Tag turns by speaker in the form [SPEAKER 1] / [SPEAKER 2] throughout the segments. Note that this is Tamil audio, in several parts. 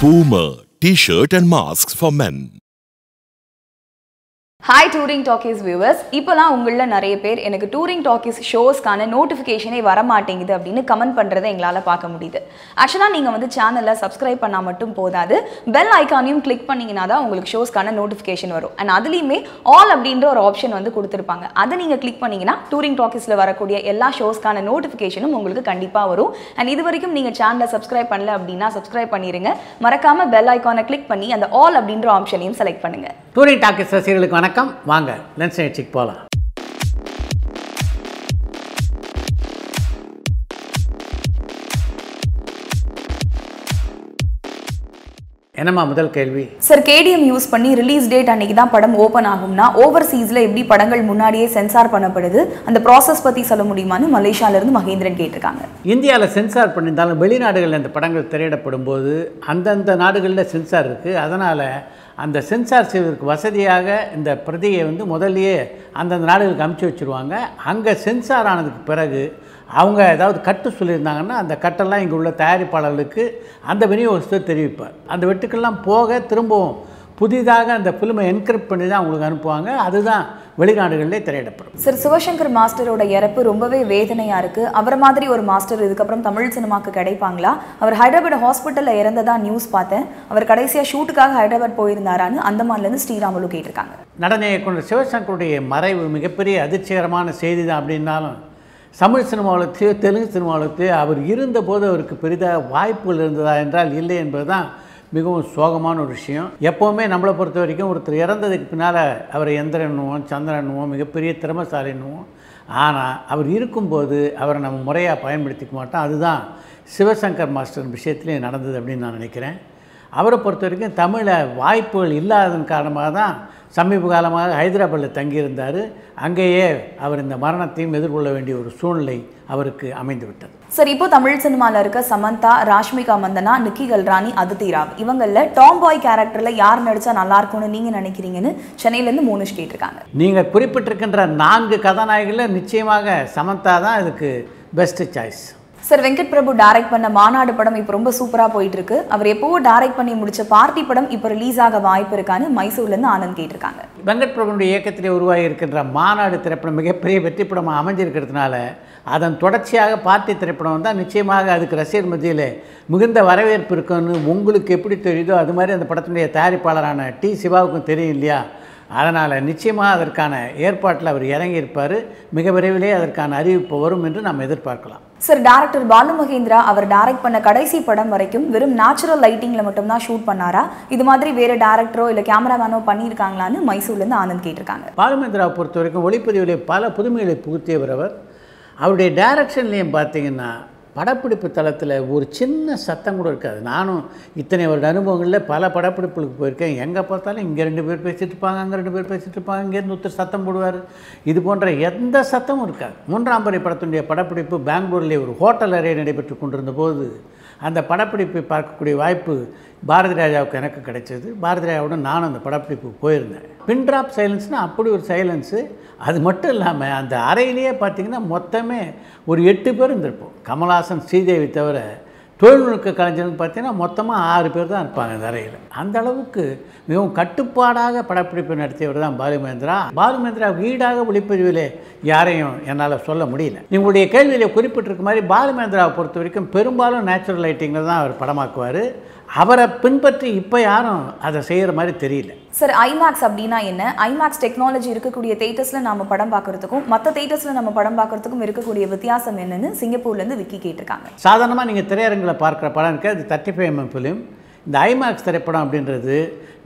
[SPEAKER 1] Boomer
[SPEAKER 2] T-shirt and masks for men.
[SPEAKER 3] Hi touring talkies viewers இப்போலாம் உங்களில் நிறைய பேர் எனக்கு டூரிங் டாக்கீஸ் ஷோஸ்க்கான நோட்டிஃபிகேஷனே வர மாட்டேங்குது அப்படின்னு கமெண்ட் பண்ணுறதை எங்களால் பார்க்க முடியுது. ஆக்சுவலாக நீங்கள் வந்து சேனலை சப்ஸ்கிரைப் பண்ணால் மட்டும் போதாது. பெல் ஐக்கானையும் கிளிக் பண்ணிங்கன்னா தான் உங்களுக்கு ஷோஸ்க்கான நோட்டிஃபிகேஷன் வரும். அண்ட் அதுலேயுமே ஆல் அப்படின்ற ஒரு ஆப்ஷன் வந்து கொடுத்துருப்பாங்க. அதை நீங்கள் கிளிக் பண்ணிங்கன்னா டூரிங் டாக்கீஸில் வரக்கூடிய எல்லா ஷோஸ்க்கான நோட்டிஃபிகேஷனும் உங்களுக்கு கண்டிப்பாக வரும். அண்ட் இது வரைக்கும் நீங்கள் சேனலை சப்ஸ்கிரைப் பண்ணல அப்படின்னா சப்ஸ்கிரைப் பண்ணிடுங்க மறக்காமல் பெல் ஐக்கானை கிளிக் பண்ணி அந்த ஆல் அப்படின்ற ஆப்ஷனையும் செலக்ட் பண்ணுங்கள்
[SPEAKER 4] டூரிங் டாக்கீஸ் ரசிகர்களுக்கு வணக்கம். வாங்க லென்ஸ் நிகழ்ச்சிக்கு போகலாம் என்னம்மா முதல் கேள்வி?
[SPEAKER 3] சார் கேடிஎம் யூஸ் பண்ணி ரிலீஸ் டேட் அன்னைக்கு தான் படம் ஓப்பன் ஆகும்னா ஓவர்சீஸில் எப்படி படங்கள் முன்னாடியே சென்சார் பண்ணப்படுது? அந்த ப்ராசஸ் பற்றி சொல்ல முடியுமான்னு மலேசியால இருந்து மகேந்திரன் கேட்டிருக்காங்க.
[SPEAKER 4] இந்தியாவில் சென்சார் பண்ணியிருந்தாலும் வெளிநாடுகளில் இந்த படங்கள் திரையிடப்படும் போது அந்தந்த நாடுகளில் சென்சார் இருக்குது அதனால் அந்த சென்சார் செய்வதற்கு வசதியாக இந்த பிரதியை வந்து முதல்லையே அந்தந்த நாடுகளுக்கு அமுச்சு வச்சுருவாங்க. அங்கே சென்சார் ஆனதுக்கு பிறகு அவங்க ஏதாவது கட்டு சொல்லியிருந்தாங்கன்னா அந்த கட்டெல்லாம் இங்கே உள்ள தயாரிப்பாளர்களுக்கு அந்த விநியோகத்தை தெரிவிப்பார். அந்த வெட்டுக்கெல்லாம் போக திரும்பவும் புதிதாக அந்த ஃபிலிமை என்கிரிப்ட் பண்ணி தான் அவங்களுக்கு அனுப்புவாங்க. அதுதான் வெளிநாடுகளிலே திரையிடப்படும்.
[SPEAKER 3] சார் சிவசங்கர் மாஸ்டரோட இறப்பு ரொம்பவே வேதனையா இருக்கு. அவரை மாதிரி ஒரு மாஸ்டர் இதுக்கப்புறம் தமிழ் சினிமாக்கு கிடைப்பாங்களா? அவர் ஹைதராபாத் ஹாஸ்பிட்டல்ல இறந்ததா நியூஸ் பார்த்தேன். அவர் கடைசியா ஷூட்டுக்காக ஹைதராபாத் போயிருந்தாரான்னு அந்தமான்ல இருந்து ஸ்ரீராமுலு கேட்டிருக்காங்க.
[SPEAKER 4] நடன இயக்குனர் சிவசங்கருடைய மறைவு மிகப்பெரிய அதிர்ச்சிகரமான செய்தி தான் அப்படின்னாலும் தமிழ் சினிமாவுலத்தையோ தெலுங்கு சினிமாவுலத்தையோ அவர் இருந்தபோது அவருக்கு பெரிதாக வாய்ப்புகள் இருந்ததா என்றால் இல்லை என்பது தான் மிகவும் சோகமான ஒரு விஷயம். எப்போவுமே நம்மளை பொறுத்த வரைக்கும் ஒருத்தர் இறந்ததுக்கு பின்னால் அவரை எந்திரன்னுவோம் சந்திரன்னுவோம் மிகப்பெரிய திறமசாலின்னுவோம் ஆனால் அவர் இருக்கும்போது அவரை நம்ம முறையாக பயன்படுத்திக்க மாட்டோம். அதுதான் சிவசங்கர் மாஸ்டர் விஷயத்துலேயும் நடந்தது அப்படின்னு நான் நினைக்கிறேன். அவரை பொறுத்த வரைக்கும் தமிழில் வாய்ப்புகள் இல்லாததன் காரணமாக தான் சமீப காலமாக ஹைதராபாத்தில் தங்கியிருந்தார். அங்கேயே அவர் இந்த மரணத்தையும் எதிர்கொள்ள வேண்டிய ஒரு சூழ்நிலை அவருக்கு அமைந்து விட்டது
[SPEAKER 3] சார் இப்போ தமிழ் சினிமால இருக்க சமந்தா ராஷ்மிகா மந்தனா நிக்கி கல்ராணி அதித்தி ராவ் இவங்கள டாம் பாய் கேரக்டர்ல யார் நடிச்சா நல்லா இருக்கும்னு நீங்க நினைக்கிறீங்கன்னு சென்னையில இருந்து மோனிஷ் கேட்டிருக்காங்க.
[SPEAKER 4] நீங்கள் குறிப்பிட்டிருக்கின்ற நான்கு கதாநாயகிகளில் நிச்சயமாக சமந்தா தான் இதுக்கு best choice
[SPEAKER 3] sir Venkat Prabhu direct பண்ண மாநாடு படம் இப்போ ரொம்ப சூப்பராக போயிட்டு இருக்கு அவர் எப்போவோ டைரக்ட் பண்ணி முடிச்ச பார்ட்டி படம் இப்போ ரிலீஸ் ஆக வாய்ப்பு இருக்கான்னு மைசூர்லேருந்து ஆனந்த் கேட்டிருக்காங்க.
[SPEAKER 4] வெங்கட் பிரபுடைய இயக்கத்திலே உருவாகி இருக்கின்ற மாநாடு திரைப்படம் மிகப்பெரிய வெற்றி படமாக அமைஞ்சிருக்கிறதுனால அதன் தொடர்ச்சியாக பார்ட்டி திரைப்படம் தான் நிச்சயமாக அதுக்கு ரசிகர் மத்தியில் மிகுந்த வரவேற்பு இருக்குன்னு உங்களுக்கு எப்படி தெரியுதோ அது மாதிரி அந்த படத்தினுடைய தயாரிப்பாளரான டி சிவாவுக்கும் தெரியும் இல்லையா? அதனால் நிச்சயமாக அதற்கான ஏற்பாட்டில் அவர் இறங்கியிருப்பார். மிக விரைவிலே அதற்கான அறிவிப்பு வரும் என்று நாம் எதிர்பார்க்கலாம்.
[SPEAKER 3] சார் டைரக்டர் பாலு மகேந்திரா அவர் டைரக்ட் பண்ண கடைசி படம் வரைக்கும் வெறும் நேச்சுரல் லைட்டிங்ல மட்டும்தான் ஷூட் பண்ணாரா? இது மாதிரி வேற டேரக்டரோ இல்ல கேமராமேனோ பண்ணியிருக்காங்களான்னு மைசூர்ல இருந்து ஆனந்த் கேட்டிருக்காங்க.
[SPEAKER 4] பாலுமேந்திராவை பொறுத்த வரைக்கும் ஒளிப்பதிவிலே பல புதுமைகளை புகுத்தியவர் அவர். அவருடைய டைரக்ஷன்லேயும் பார்த்தீங்கன்னா படப்பிடிப்பு தளத்தில் ஒரு சின்ன சத்தம் கூட இருக்காது. நானும் இத்தனை வருட அனுபவங்களில் பல படப்பிடிப்புகளுக்கு போயிருக்கேன். எங்கே பார்த்தாலும் இங்கே ரெண்டு பேர் பேசிகிட்டு இருப்பாங்க அங்கே ரெண்டு பேர் பேசிட்டு இருப்பாங்க இங்கேருந்து ஒருத்தர் சத்தம் போடுவார். இது போன்ற எந்த சத்தமும் இருக்காது. மூன்றாம் படை படத்தினுடைய படப்பிடிப்பு பெங்களூர்லேயே ஒரு ஹோட்டல் அறையை நடைபெற்று கொண்டிருந்த போது அந்த படப்பிடிப்பை பார்க்கக்கூடிய வாய்ப்பு பாரதி ராஜாவுக்கு எனக்கு கிடைச்சது. பாரதி ராஜாவுடன் நானும் அந்த படப்பிடிப்புக்கு போயிருந்தேன். பின் ட்ராப் சைலன்ஸ்னால் அப்படி ஒரு சைலன்ஸு அது மட்டும் இல்லாமல் அந்த அறையிலேயே பார்த்திங்கன்னா மொத்தமே ஒரு எட்டு பேர் இருந்திருப்போம். கமல்ஹாசன் ஸ்ரீதேவி தவிர தொழில்நுட்ப கலைஞர்னு பார்த்தீங்கன்னா மொத்தமாக ஆறு பேர் தான் இருப்பாங்க அந்த அறையில். அந்த அளவுக்கு மிகவும் கட்டுப்பாடாக படப்பிடிப்பு நடத்தியவர் தான் பாலுமேந்திரா பாலுமேந்திரா வீடாக ஒளிப்பதிவிலே யாரையும் என்னால் சொல்ல முடியல. உங்களுடைய கேள்வியில் குறிப்பிட்டிருக்க மாதிரி பாலுமேந்திராவை பொறுத்த வரைக்கும் பெரும்பாலும் நேச்சுரல் லைட்டிங்கில் தான் அவர் படமாக்குவார். அவரை பின்பற்றி இப்போ யாரும் அதை செய்கிற மாதிரி தெரியல.
[SPEAKER 3] சார் ஐமேக்ஸ் அப்படின்னா என்ன? ஐமேக்ஸ் டெக்னாலஜி இருக்கக்கூடிய தேட்டர்ஸ்ல நாம படம் பார்க்கறதுக்கும் மற்ற தேட்டர்ஸ்ல நம்ம படம் பார்க்கறதுக்கும் இருக்கக்கூடிய வித்தியாசம் என்னன்னு சிங்கப்பூர்ல இருந்து விக்கி கேட்டிருக்காங்க.
[SPEAKER 4] சாதாரணமாக நீங்கள் திரையரங்கில் பார்க்குற படம் இருக்குது அது தேர்ட்டி ஃபைவ் எம்எம் ஃபிலிம் இந்த ஐமேக்ஸ் திரைப்படம் அப்படின்றது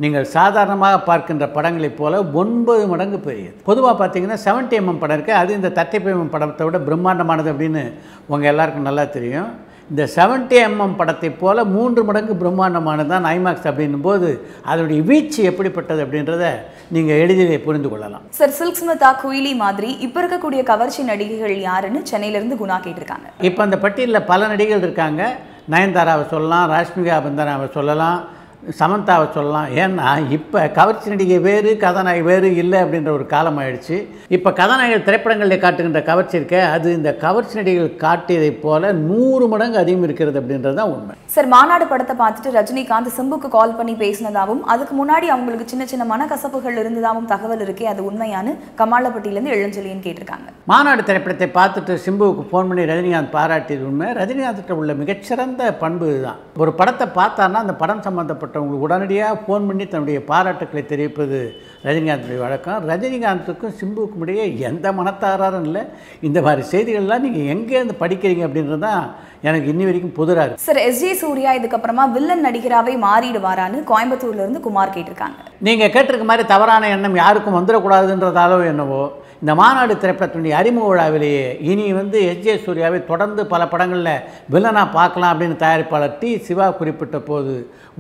[SPEAKER 4] நீங்கள் சாதாரணமாக பார்க்கின்ற படங்களைப் போல ஒன்பது மடங்கு பெரியது. பொதுவாக பார்த்தீங்கன்னா 70 எம்எம் படம் இருக்குது அது இந்த தேர்ட்டி ஃபைவ் எம்எம் படத்தை விட பிரம்மாண்டமானது அப்படின்னு உங்கள் எல்லாருக்கும் நல்லா தெரியும். இந்த 70 எம்எம் படத்தை போல மூன்று மடங்கு பிரம்மாண்டமானது தான் ஐமேக்ஸ் அப்படின்னும் போது அதனுடைய வீச்சு எப்படிப்பட்டது அப்படின்றத நீங்கள் எளிதிலே புரிந்து கொள்ளலாம்.
[SPEAKER 3] சார் சில்க் ஸ்மிதா குயிலி மாதிரி இப்ப இருக்கக்கூடிய கவர்ச்சி நடிகைகள் யாருன்னு சென்னையில இருந்து குணா கேட்டிருக்காங்க.
[SPEAKER 4] இப்போ அந்த பட்டியலில் பல நடிகைகள் இருக்காங்க. நயன்தாராவை சொல்லலாம் ராஷ்மிகா பந்தனாவை சொல்லலாம் சமந்தாவை சொல்லலாம். ஏன்னா இப்போ கவர்ச்சி நடிகை வேறு கதாநாயகி வேறு இல்லை அப்படின்ற ஒரு காலம் ஆயிடுச்சு. இப்போ கதாநாயகர் திரைப்படங்களில் காட்டுகின்ற கவர்ச்சி இருக்க அது இந்த கவர்ச்சி நடிகைகள் காட்டியதைப் போல நூறு மடங்கு அதிகம் இருக்கிறது அப்படின்றது தான் உண்மை.
[SPEAKER 3] சார் மாநாடு படத்தை பார்த்துட்டு ரஜினிகாந்த் சிம்புக்கு கால் பண்ணி பேசினதாவும் அதுக்கு முன்னாடி அவங்களுக்கு சின்ன சின்ன மனக்கசப்புகள் இருந்ததாவும் தகவல் இருக்கே அது உண்மையானு கமாலப்பட்டியிலேருந்து இளஞ்செழியன் கேட்டிருக்காங்க.
[SPEAKER 4] மாநாடு திரைப்படத்தை பார்த்துட்டு சிம்புவுக்கு ஃபோன் பண்ணி ரஜினிகாந்த் பாராட்டியது உண்மை. ரஜினிகாந்த்கிட்ட உள்ள மிகச்சிறந்த பண்பு இதுதான். ஒரு படத்தை பார்த்தாருன்னா அந்த படம் சம்மந்தப்பட்டவங்களுக்கு உடனடியாக ஃபோன் பண்ணி தன்னுடைய பாராட்டுக்களை தெரிவிப்பது ரஜினிகாந்துடைய வழக்கம். ரஜினிகாந்துக்கும் சிம்புவுக்கும் இடையே எந்த மனத்தாரும் இல்லை. இந்த மாதிரி செய்திகள்லாம் நீங்கள் எங்கேருந்து படிக்கிறீங்க அப்படின்றது தான் எனக்கு இன்னி வரைக்கும் புதுராக இருக்குது
[SPEAKER 3] சார் எஸ். ஜே. சூர்யா இதுக்கப்புறமா வில்லன் நடிகராவே மாறிடுவாரான்னு கோயம்புத்தூர்ல இருந்து குமார் கேட்டிருக்காங்க.
[SPEAKER 4] நீங்கள் கேட்டிருக்க மாதிரி தவறான எண்ணம் யாருக்கும் வந்துடக்கூடாதுன்றதாலோ என்னவோ இந்த மாநாடு திரைப்படத்தினுடைய அறிமுக விழாவிலேயே இனி வந்து எஸ் ஜே சூர்யாவை தொடர்ந்து பல படங்களில் வில்லனாக பார்க்கலாம் அப்படின்னு தயாரிப்பாளர் டி சிவா குறிப்பிட்ட போது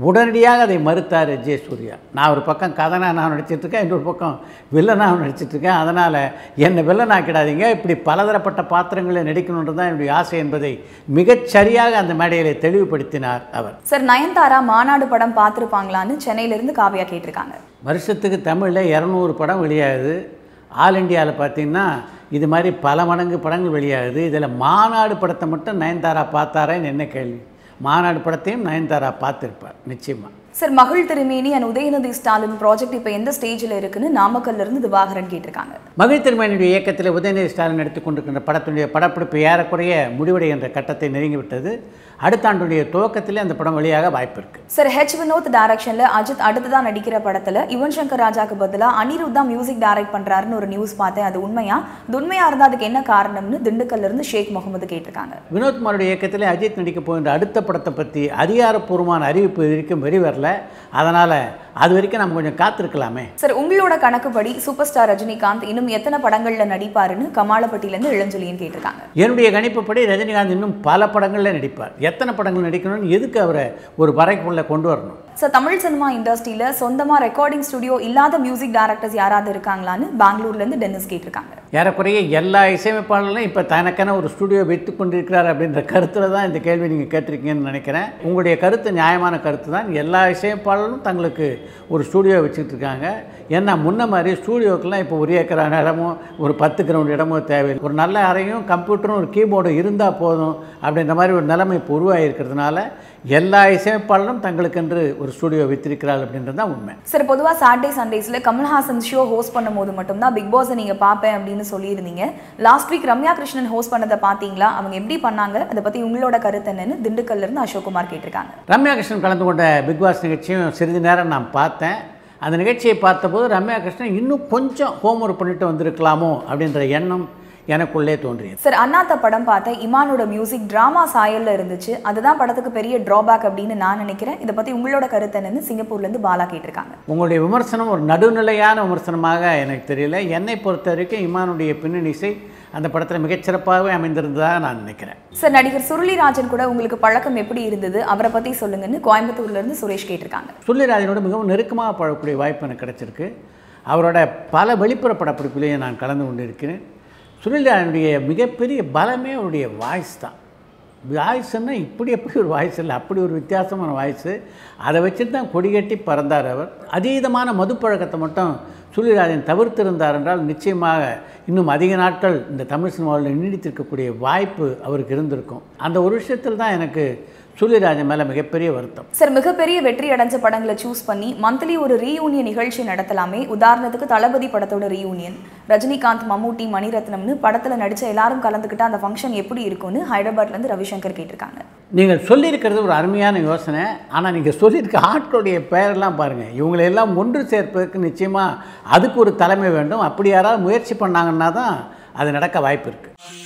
[SPEAKER 4] உடனடியாக அதை மறுத்தார் எஸ் ஜே சூர்யா. நான் ஒரு பக்கம் கதனா நான் நடிச்சிட்டு இருக்கேன் இன்னொரு பக்கம் வில்லனாக நடிச்சிட்டு இருக்கேன் அதனால் என்னை வில்லனாக்கிடாதீங்க. இப்படி பலதரப்பட்ட பாத்திரங்களில் நடிக்கணுன்றது தான் என்னுடைய ஆசை என்பதை மிகச் சரியாக அந்த மேடையிலே தெளிவுபடுத்தினார் அவர்.
[SPEAKER 3] சார் நயன்தாரா மாநாடு படம் பார்த்துருப்பாங்களான்னு சென்னையில இருந்து காவியா கேட்டிருக்காங்க.
[SPEAKER 4] வருஷத்துக்கு தமிழில் இரநூறு படம் வெளியாகுது. ஆல் இண்டியாவில் பார்த்தீங்கன்னா இது மாதிரி பல மடங்கு படங்கள் வெளியாகுது. இதில் மாநாடு படத்தை மட்டும் நயன்தாரா பார்த்தாரேன்னு என்ன கேள்வி? மாநாடு படத்தையும் நயன்தாரா பார்த்துருப்பார் நிச்சயமாக
[SPEAKER 3] சார் மகள் திருமேனி அண்ட் உதயநிதி ஸ்டாலின் ப்ராஜெக்ட் இப்போ எந்த ஸ்டேஜில் இருக்குன்னு நாமக்கல்ல இருந்து திவாகரன் கேட்டிருக்காங்க.
[SPEAKER 4] மகிழ் திருமணியுடைய இயக்கத்தில் உதயநிதி ஸ்டாலின் எடுத்துக் கொண்டிருக்கின்ற படத்தினுடைய படப்பிடிப்பு ஏறக்குறைய முடிவடைகின்ற கட்டத்தை நெருங்கிவிட்டது. அடுத்த ஆண்டுடைய துவக்கத்திலே அந்த படம் வெளியாக வாய்ப்பு இருக்குது
[SPEAKER 3] சார் ஹெச் வினோத் டைரக்ஷன்ல அஜித் அடுத்ததா நடிக்கிற படத்துல யுவன் சங்கர் ராஜாக்கு பதிலா அனிருத் தான் மியூசிக் டைரக்ட் பண்றாருன்னு ஒரு நியூஸ் பார்த்தேன். அது உண்மையா? அது உண்மையா இருந்தா அதுக்கு என்ன காரணம்னு திண்டுக்கல்ல இருந்து ஷேக் முகமது கேட்டிருக்காங்க.
[SPEAKER 4] வினோத்குமாருடைய இயக்கத்திலே அஜித் நடிக்க போகின்ற அடுத்த படத்தை பற்றி அதிகாரப்பூர்வமான அறிவிப்பு இது வரைக்கும் வெளிவரல அதனால் அது வரைக்கும் நம்ம கொஞ்சம் காத்திருக்கலாமே.
[SPEAKER 3] சார் உங்களோட கணக்குப்படி சூப்பர் ஸ்டார் ரஜினிகாந்த் இன்னும் எத்தனை படங்கள்ல நடிப்பாருன்னு கமாலப்பட்டியில இருந்து இளஞ்சொலியன் கேட்டிருக்காங்க.
[SPEAKER 4] என்னுடைய கணிப்புப்படி ரஜினிகாந்த் இன்னும் பல படங்களில் நடிப்பார். எத்தனை படங்கள் நடிக்கணும்னு எதுக்கு அவரை ஒரு வரைக்குள்ளே கொண்டு வரணும்?
[SPEAKER 3] சார் தமிழ் சினிமா இண்டஸ்ட்ரியில் சொந்தமாக ரெக்கார்டிங் ஸ்டுடியோ இல்லாத மியூசிக் டைரக்டர்ஸ் யாராவது இருக்காங்களான்னு பெங்களூர்லேருந்து டென்னிஸ் கேட்டிருக்காங்க.
[SPEAKER 4] ஏறக்குறைய எல்லா இசையமைப்பாளர்களும் இப்போ தனக்கென ஒரு ஸ்டுடியோ வைத்து கொண்டிருக்கிறார் அப்படின்ற கருத்தில் தான் இந்த கேள்வி நீங்கள் கேட்டிருக்கீங்கன்னு நினைக்கிறேன். உங்களுடைய கருத்து நியாயமான கருத்து தான். எல்லா இசையமைப்பாளர்களும் தங்களுக்கு ஒரு ஸ்டுடியோ வச்சுக்கிட்டு இருக்காங்க. ஏன்னா முன்ன மாதிரி ஸ்டூடியோக்கெல்லாம் இப்போ ஒரு ஏக்கரான இடமோ ஒரு பத்து கிரவுண்ட் இடமோ தேவையில்லை. ஒரு நல்ல அறையும் கம்ப்யூட்டரும் ஒரு கீபோர்டும் இருந்தால் போதும் அப்படின்ற மாதிரி ஒரு நிலைமை இப்போ உருவாகிருக்கிறதுனால எல்லா இசையமைப்பாளரும் தங்களுக்கென்று ஒரு ஸ்டுடியோ வைத்திருக்கிறார்கள் அப்படின்றது தான் உண்மை.
[SPEAKER 3] சார் பொதுவா சாட்டர்டே சண்டேஸ்ல கமல்ஹாசன் ஷோ ஹோஸ்ட் பண்ணும்போது மட்டும்தான் பிக் பாஸை நீங்க பார்ப்பேன் அப்படின்னு சொல்லியிருந்தீங்க. Last week Ramya Krishnan host பண்ணதை பார்த்தீங்களா? அவங்க எப்படி பண்ணாங்க? அதை பத்தி உங்களோட கருத்து என்னன்னு திண்டுக்கல்ல இருந்து அசோக்குமார் கேட்டிருக்காங்க.
[SPEAKER 4] ரம்யா கிருஷ்ணன் கலந்து கொண்ட பிக் பாஸ் நிகழ்ச்சியும் சிறிது நேரம் நான் பார்த்தேன். அந்த நிகழ்ச்சியை பார்த்தபோது ரம்யா கிருஷ்ணன் இன்னும் கொஞ்சம் ஹோம்ஒர்க் பண்ணிட்டு வந்திருக்கலாமோ அப்படின்ற எண்ணம் எனக்குள்ளே தோன்றியது.
[SPEAKER 3] சார் அண்ணாத்த படம் பார்த்தேன் இமானோட மியூசிக் டிராமா சாயல்ல இருந்துச்சு. அதுதான் படத்துக்கு பெரிய டிராபேக் அப்படின்னு நான் நினைக்கிறேன். இதை பத்தி உங்களோட கருத்து என்னன்னு சிங்கப்பூர்ல இருந்து பாலா கேட்டிருக்காங்க.
[SPEAKER 4] உங்களுடைய விமர்சனம் ஒரு நடுநிலையான விமர்சனமாக எனக்கு தெரியல. என்னை பொறுத்த வரைக்கும் இமானுடைய பின்னணி இசை அந்த படத்தில் மிகச்சிறப்பாகவே அமைந்திருந்ததாக நான் நினைக்கிறேன்.
[SPEAKER 3] சார் நடிகர் சுருளிராஜன் கூட உங்களுக்கு பழக்கம் எப்படி இருந்தது? அவரை பத்தி சொல்லுங்கன்னு கோயம்புத்தூர்ல இருந்து சுரேஷ் கேட்டிருக்காங்க.
[SPEAKER 4] சுள்ளிராஜனோட மிகவும் நெருக்கமாக பழகக்கூடிய வாய்ப்பு எனக்கு கிடைச்சிருக்கு. அவரோட பல வெளிப்புற படப்பிடிப்புலேயே நான் கலந்து கொண்டிருக்கிறேன். சுனில்ராஜனுடைய மிகப்பெரிய பலமே அவருடைய வாய்ஸ் தான். வாய்ஸ்ன்னா இப்படி எப்படி ஒரு வாய்ஸ் இல்லை அப்படி ஒரு வித்தியாசமான வாய்ஸு அதை வச்சுட்டு தான் கொடிகட்டி பறந்தார் அவர். அதீதமான மதுப்பழக்கத்தை மட்டும் சுள்ளிராஜன் தவிர்த்திருந்தார் என்றால் நிச்சயமாக இன்னும் அதிக நாட்கள் இந்த தமிழ் சினிமாவில் நீடித்திருக்கக்கூடிய வாய்ப்பு அவருக்கு இருந்திருக்கும். அந்த ஒரு விஷயத்தில் தான் எனக்கு சுள்ளிராஜன் மேலே மிகப்பெரிய வருத்தம்.
[SPEAKER 3] சார் மிகப்பெரிய வெற்றி அடைஞ்ச படங்களை சூஸ் பண்ணி மந்த்லி ஒரு ரீயூனியன் நிகழ்ச்சி நடத்தலாமே. உதாரணத்துக்கு தளபதி படத்தோட ரீயூனியன் ரஜினிகாந்த் மம்முட்டி மணிரத்னம்னு படத்துல நடிச்ச எல்லாரும் கலந்துக்கிட்ட அந்த ஃபங்க்ஷன் எப்படி இருக்கும்னு ஹைதராபாத்ல இருந்து ரவிசங்கர் கேட்டிருக்காங்க.
[SPEAKER 4] நீங்கள் சொல்லியிருக்கிறது ஒரு அருமையான யோசனை. ஆனால் நீங்கள் சொல்லியிருக்க ஆட்களுடைய பெயரெல்லாம் பாருங்கள் இவங்களை எல்லாம் ஒன்று சேர்ப்பதற்கு நிச்சயமாக அதுக்கு ஒரு தலைமை வேண்டும். அப்படி யாராவது முயற்சி பண்ணாங்கன்னா தான் அது நடக்க வாய்ப்பு இருக்குது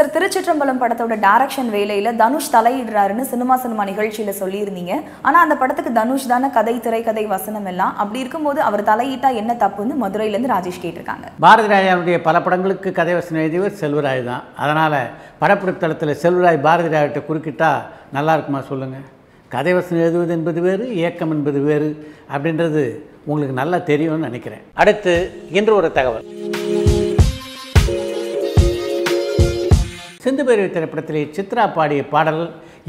[SPEAKER 3] சார் திருச்சிற்றம்பலம் படத்தோட டைரக்ஷன் வேலையில தனுஷ் தலையிடுறாருன்னு சினிமா சினிமா நிகழ்ச்சியில சொல்லியிருந்தீங்க. ஆனா அந்த படத்துக்கு தனுஷ் தானே கதை திரைக்கதை வசனம் எல்லாம். அப்படி இருக்கும்போது அவர் தலையிட்டா என்ன தப்புன்னு மதுரையில இருந்து ராஜேஷ் கேட்டிருக்காங்க.
[SPEAKER 4] பாரதி ராஜாவுடைய பல படங்களுக்கு கதை வசனம் எழுதியவர் செல்வராய் தான். அதனால் படப்பிடித்தளத்தில் செல்வராய் பாரதி ராஜ்கிட்ட குறுக்கிட்டா நல்லா இருக்குமா சொல்லுங்கள் கதை வசனம் எழுதுவது என்பது வேறு இயக்கம் என்பது வேறு அப்படின்றது உங்களுக்கு நல்லா தெரியும்னு நினைக்கிறேன். அடுத்து இன்று ஒரு தகவல். சிந்து பைரவி திரைப்படத்திலே சித்ரா பாடிய பாடல்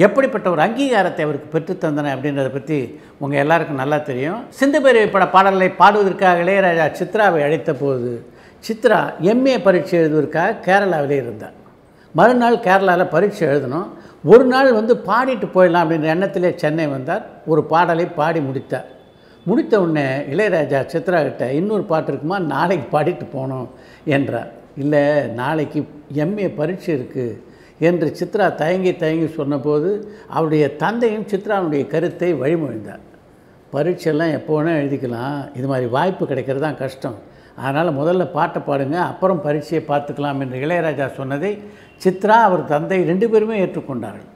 [SPEAKER 4] எப்படிப்பட்ட ஒரு அங்கீகாரத்தை அவருக்கு பெற்றுத்தந்தன அப்படின்றத பற்றி உங்கள் எல்லாருக்கும் நல்லா தெரியும். சிந்து பைரவி பட பாடல்களை பாடுவதற்காக இளையராஜா சித்ராவை அழைத்த போது சித்ரா எம்ஏ பரீட்சை எழுதுவதற்காக கேரளாவிலே இருந்தார். மறுநாள் கேரளாவில் பரீட்சை எழுதணும். ஒரு நாள் வந்து பாடிட்டு போயிடலாம் அப்படின்ற எண்ணத்திலே சென்னை வந்தார். ஒரு பாடலை பாடி முடித்தார். முடித்த உடனே இளையராஜா சித்ரா கிட்ட இன்னொரு பாட்டு இருக்குமா? நாளைக்கு பாடிட்டு போகணும் என்றார். இல்லை நாளைக்கு எம்ஏ பரீட்சை இருக்குது என்று சித்ரா தயங்கி தயங்கி சொன்னபோது அவருடைய தந்தையும் சித்ராவுடைய கருத்தை வழிமொழிந்தார். பரீட்சையெல்லாம் எப்போ வேணால் எழுதிக்கலாம். இது மாதிரி வாய்ப்பு கிடைக்கிறது தான் கஷ்டம். அதனால் முதல்ல பாட்டை பாடுங்க அப்புறம் பரீட்சையை பார்த்துக்கலாம் என்று இளையராஜா சொன்னதை சித்ரா அவர் தந்தை ரெண்டு பேருமே ஏற்றுக்கொண்டார்கள்.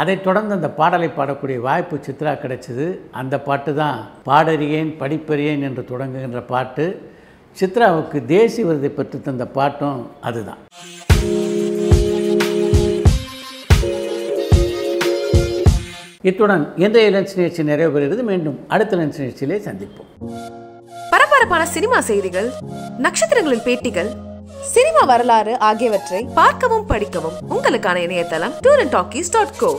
[SPEAKER 4] அதைத் தொடர்ந்து அந்த பாடலை பாடக்கூடிய வாய்ப்பு சித்ரா கிடைச்சிது. அந்த பாட்டு தான் பாடறியேன் படிப்பறியேன் என்று தொடங்குகின்ற பாட்டு. சித்ராவுக்கு தேசிய விருதை பெற்று தந்த பாட்டும் அதுதான். இத்துடன் இன்றைய லஞ்ச் நிகழ்ச்சி நிறைவு பெறுகிறது மீண்டும் அடுத்த லஞ்ச் நிகழ்ச்சியிலே சந்திப்போம்.
[SPEAKER 1] பரபரப்பான சினிமா செய்திகள் நட்சத்திரங்களின் பேட்டிகள்
[SPEAKER 5] சினிமா வரலாறு ஆகியவற்றை
[SPEAKER 1] பார்க்கவும் படிக்கவும் உங்களுக்கான இணையதளம் tour and talkies dot co